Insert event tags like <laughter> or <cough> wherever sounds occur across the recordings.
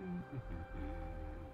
Mm-hmm. <laughs>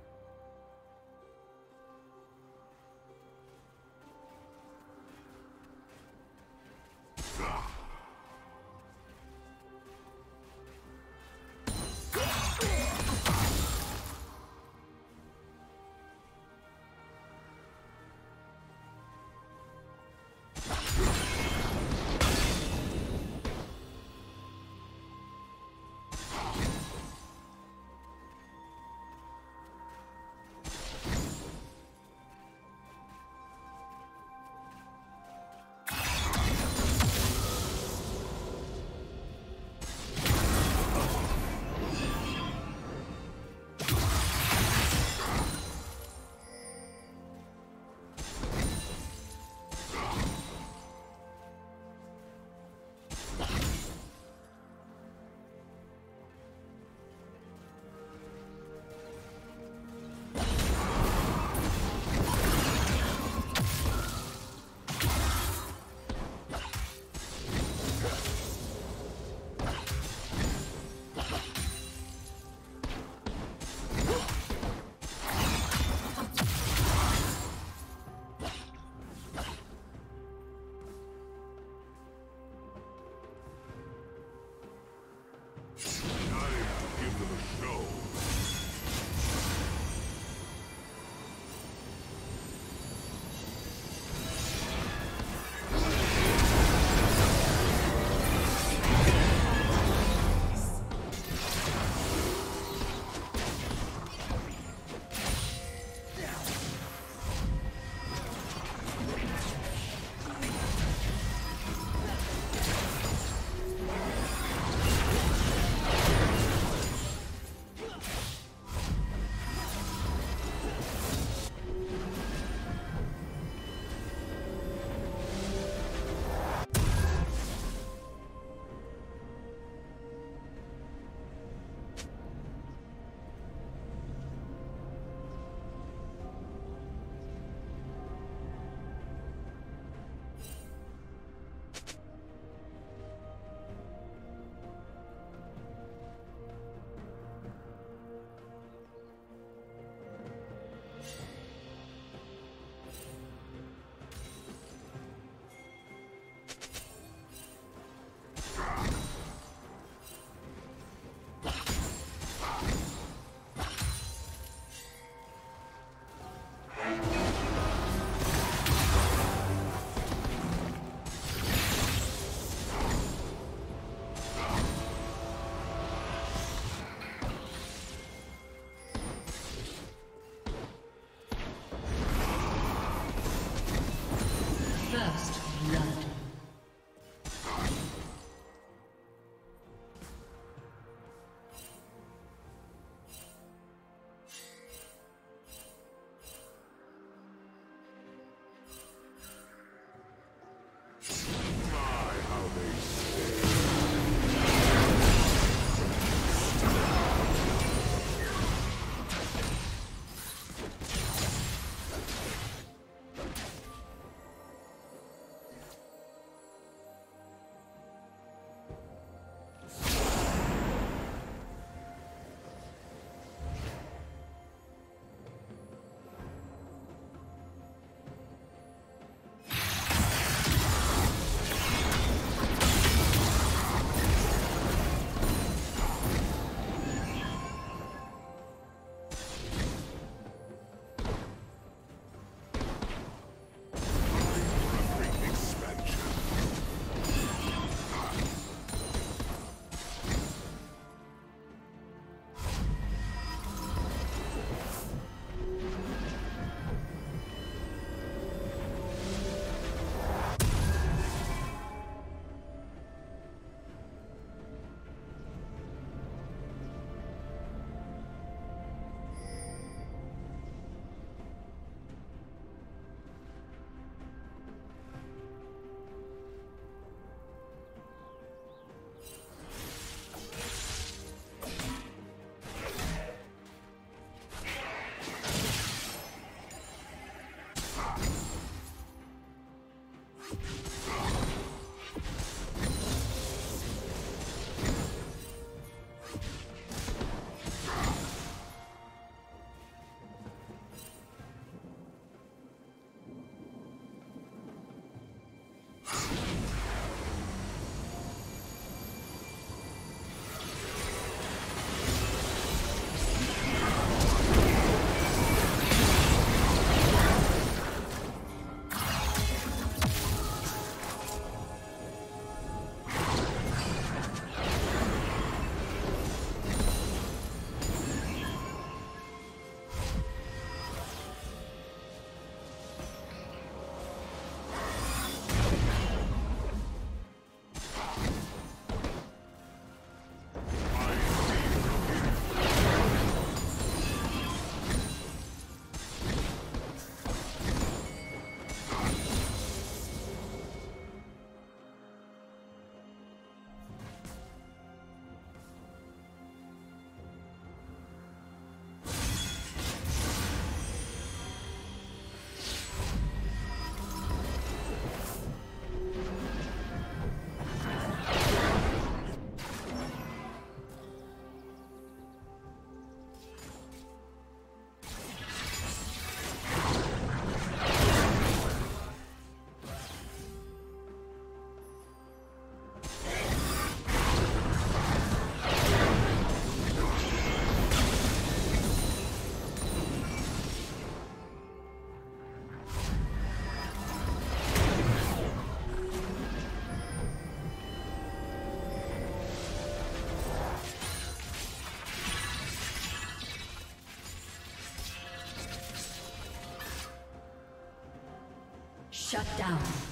Shut down.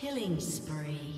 Killing spree.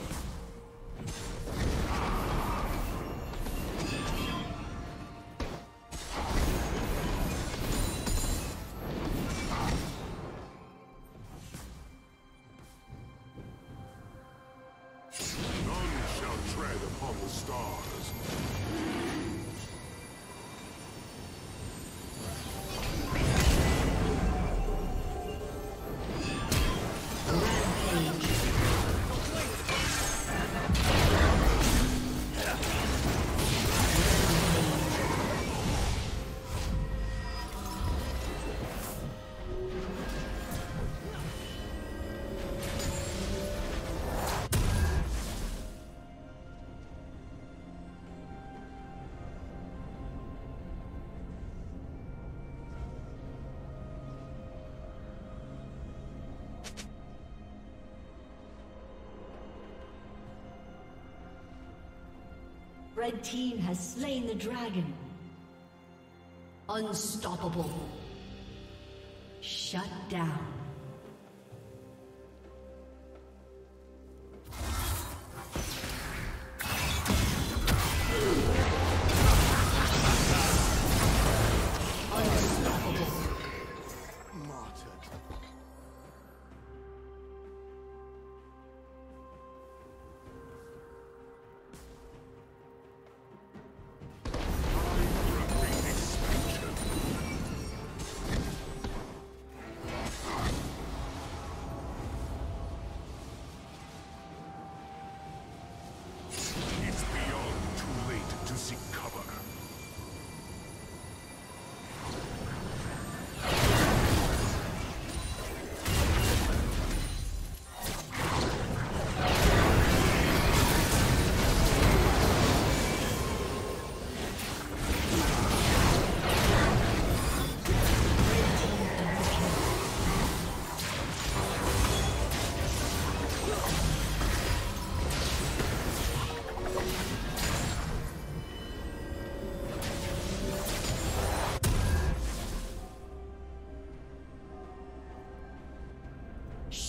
Red team has slain the dragon. Unstoppable. Shut down.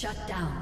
Shut down.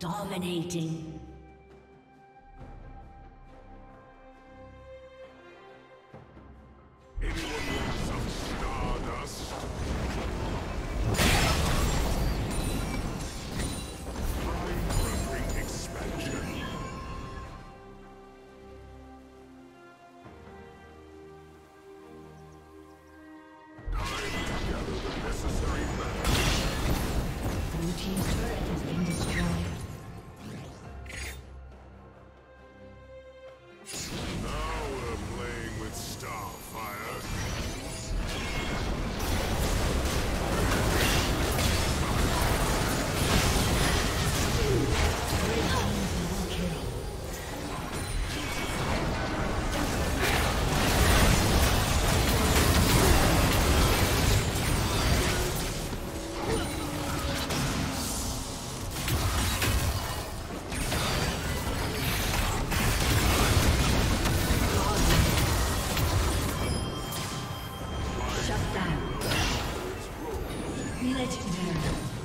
Dominating. Legendary.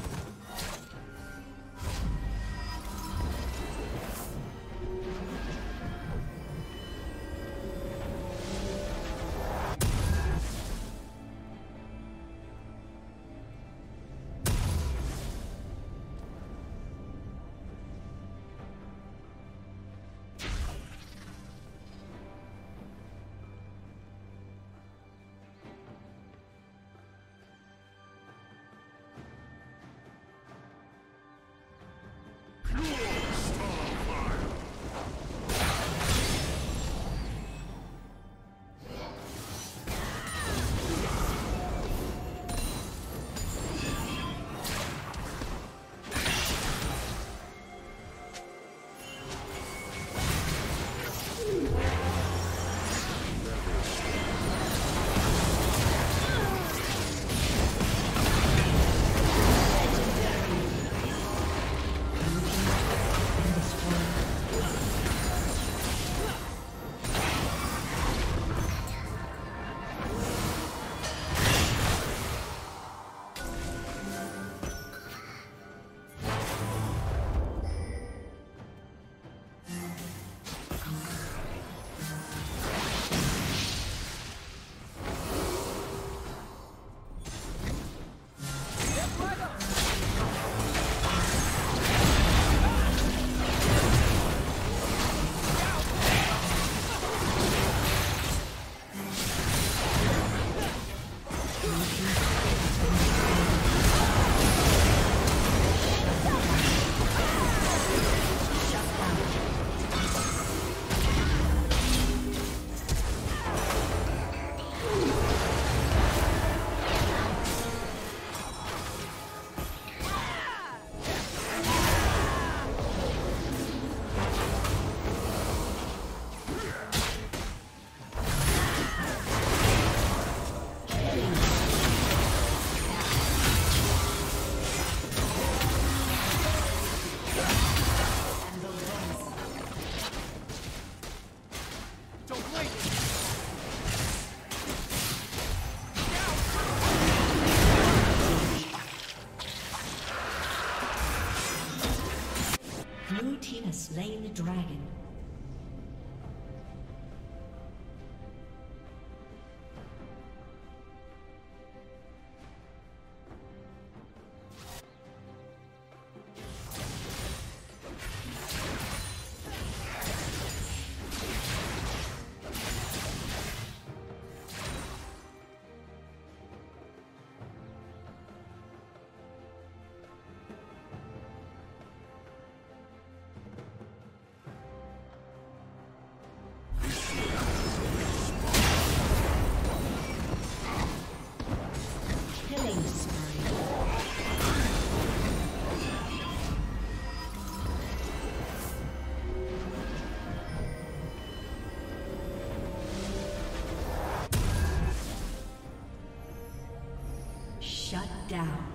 Down.